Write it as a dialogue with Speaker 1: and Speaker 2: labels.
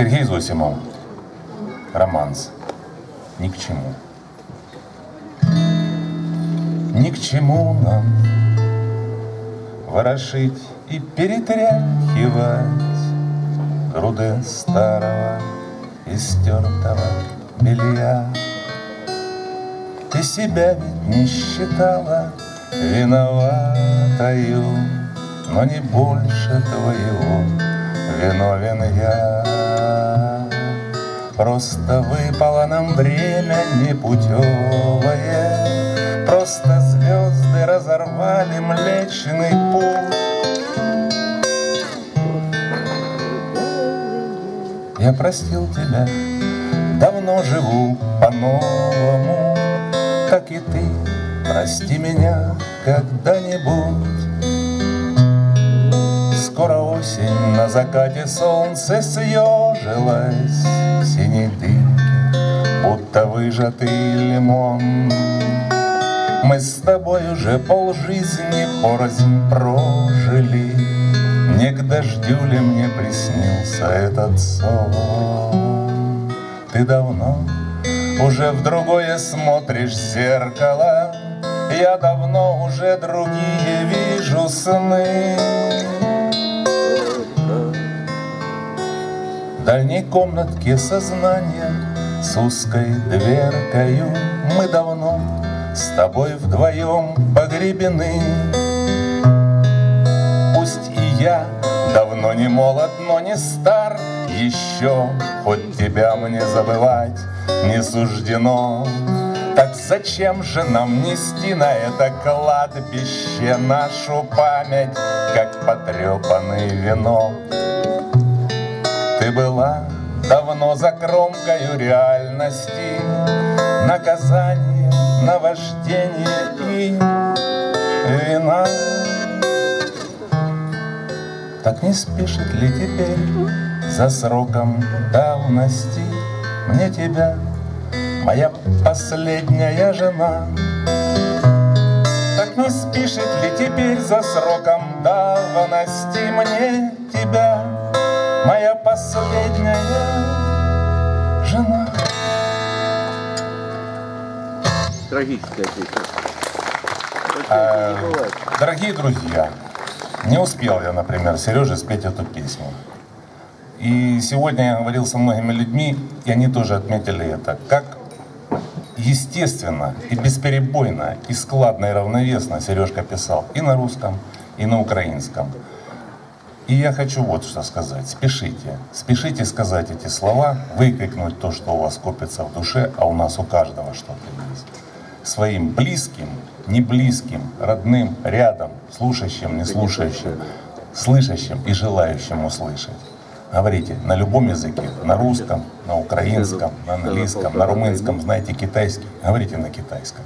Speaker 1: Сергей Зосимов. Романс. Ни к чему. Ни к чему нам ворошить и перетряхивать груды старого и стертого белья. Ты себя ведь не считала виноватою, но не больше твоего виновен я. Просто выпало нам время непутевое, Просто звезды разорвали Млечный Путь. Я простил тебя, давно живу по-новому, Так и ты прости меня когда-нибудь. Скоро осень, на закате солнце съежилось В синей дымке, будто выжатый лимон. Мы с тобой уже полжизни порознь прожили, Не к дождю ли мне приснился этот сон? Ты давно уже в другое смотришь зеркало, Я давно уже другие вижу сны. В дальней комнатке сознания С узкой дверкою Мы давно с тобой вдвоем погребены. Пусть и я давно не молод, но не стар Еще, хоть тебя мне забывать не суждено. Так зачем же нам нести на это кладбище Нашу память, как потрепанный вино? Была давно за кромкою реальности, Наказание, наваждение и вина. Так не спешит ли теперь за сроком давности Мне тебя, моя последняя жена? Так не спешит ли теперь за сроком давности Мне последняя жена.
Speaker 2: Трагическая песня.
Speaker 1: А. Дорогие друзья, не успел я, например, Сереже спеть эту песню. И сегодня я говорил со многими людьми, и они тоже отметили это. Как естественно и бесперебойно, и складно, и равновесно Сережка писал и на русском, и на украинском. И я хочу вот что сказать. Спешите. Спешите сказать эти слова, выкрикнуть то, что у вас копится в душе, а у нас у каждого что-то есть. Своим близким, не близким, родным, рядом, слушающим, не слушающим, слышащим и желающим услышать. Говорите на любом языке, на русском, на украинском, на английском, на румынском, знаете китайский, говорите на китайском.